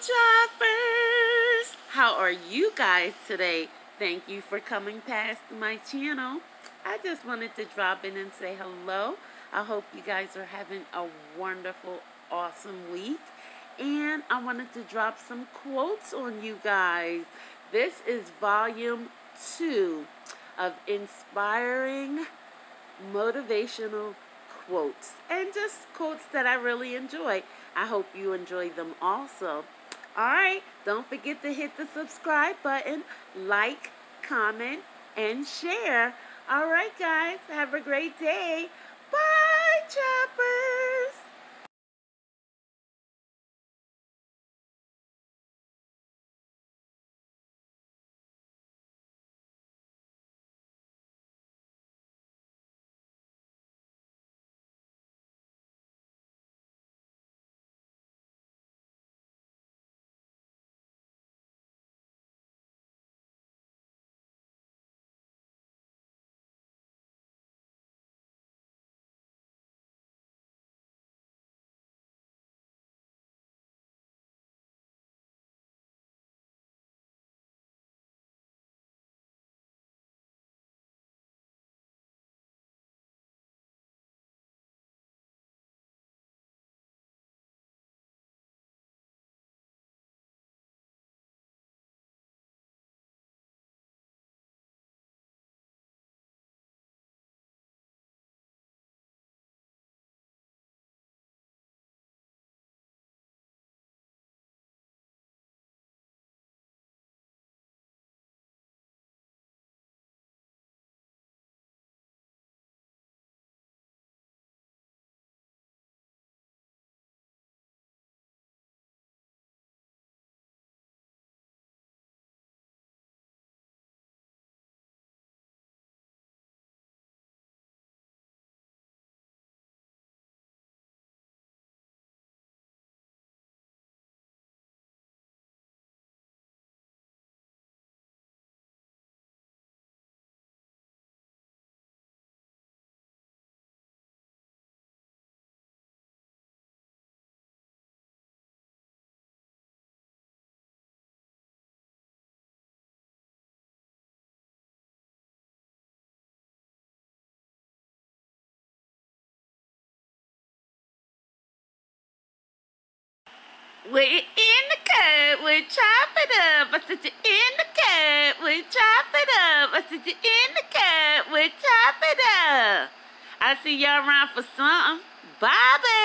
choppers how are you guys today? Thank you for coming past my channel. I just wanted to drop in and say hello. I hope you guys are having a wonderful awesome week. And i wanted to drop some quotes on you guys. This is volume two of inspiring motivational quotes. And just quotes that I really enjoy. I hope you enjoy them also. All right, don't forget to hit the subscribe button, like, comment, and share. All right, guys, have a great day. Bye, choppers. We're in the cut, we're chopping up. I said you're in the cut, we're chopping up. I said you're in the cut, we're chopping up. I see y'all around for something. Bye, babies.